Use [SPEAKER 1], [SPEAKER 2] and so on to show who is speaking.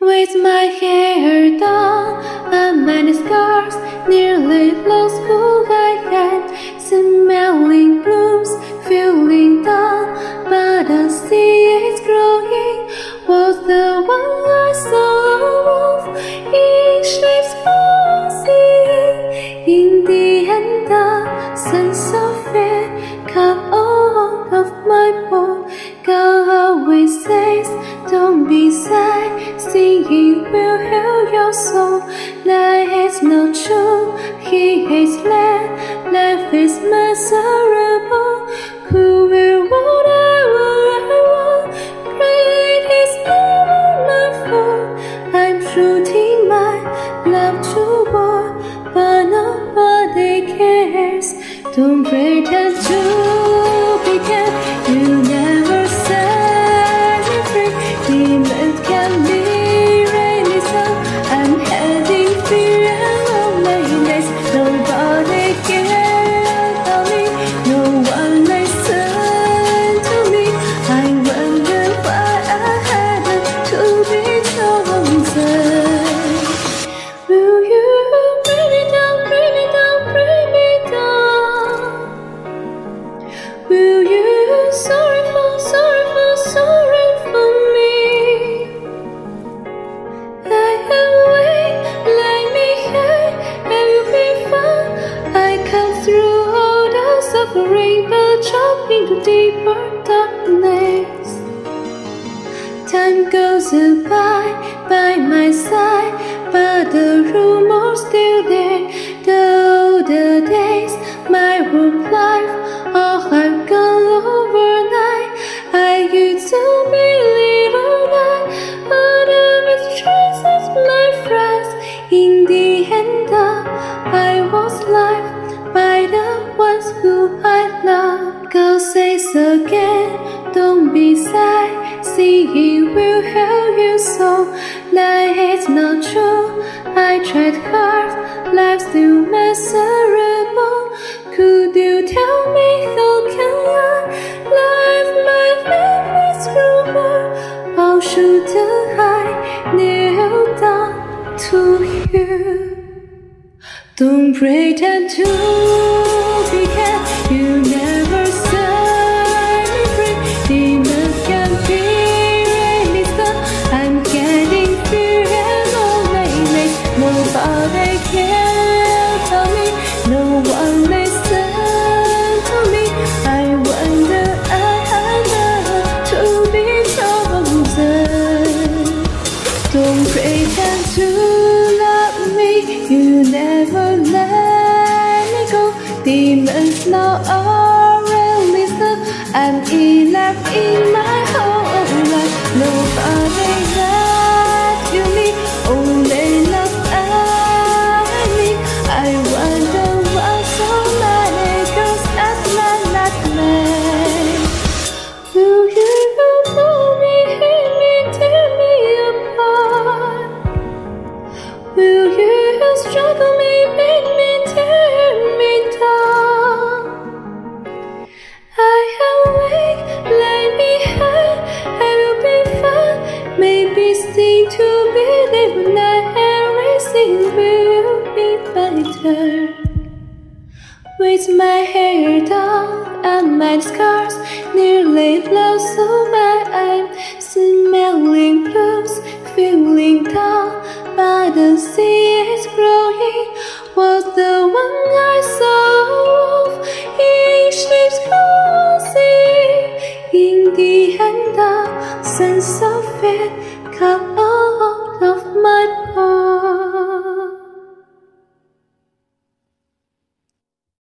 [SPEAKER 1] With my hair down and many scars, nearly lost who whatever I want? Great is never my fault. I'm shooting my love to but nobody cares. Don't pretend to be kind. Into deeper darkness. Time goes by by my side, but the rumors don't be sad. Singing will help you so. it's not true. I tried hard, life's still miserable. Could you tell me how can I live my life is rumor? How should I kneel down to you? Don't pretend to Don't pretend to love me, you never let me go. Demons now are released. I'm enough in With my hair down and my scars nearly lost, so my I'm smelling blues, feeling down, but the sea is growing. Was the one I saw in shapes cozy. In the end, the sense of it